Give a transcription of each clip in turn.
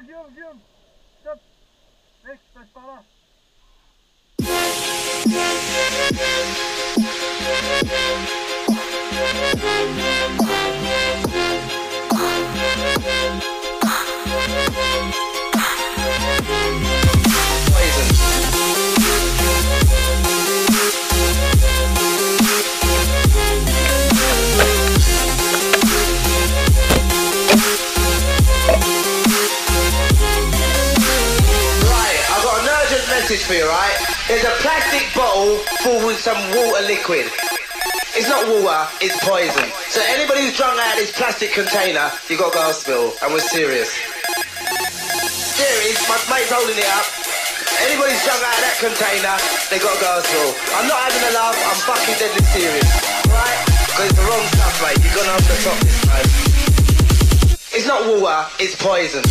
Guilherme, Guilherme, Guilherme. Vem, passe par lá. Thank for you, right? There's a plastic bottle full with some water liquid. It's not water, it's poison. So anybody who's drunk out of this plastic container, you got to go to and we're serious. Serious, my mate's holding it up. Anybody's drunk out of that container, they got to go to. I'm not having a laugh, I'm fucking deadly serious. Right? Because it's the wrong stuff, mate. You're gonna have to stop this time. It's not water, it's. Poison.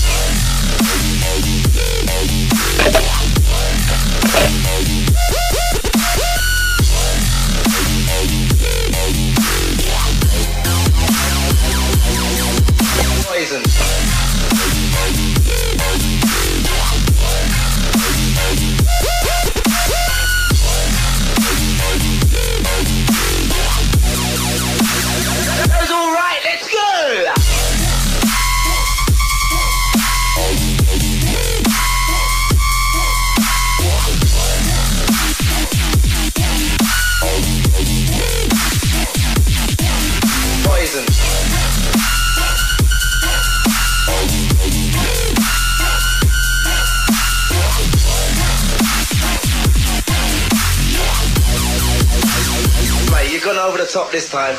Over the top this time.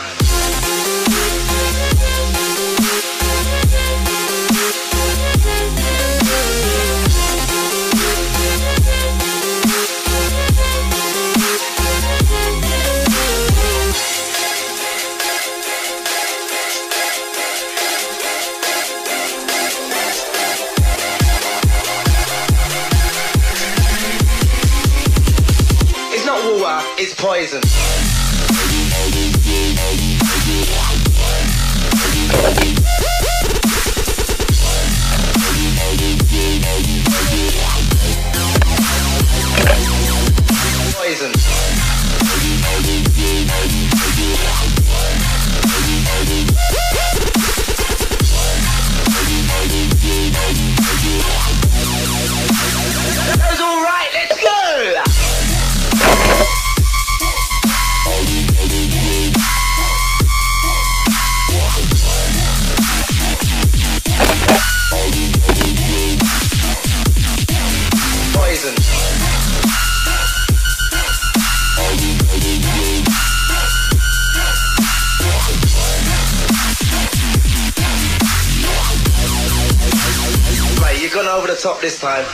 It's. Poison. gone over the top this time.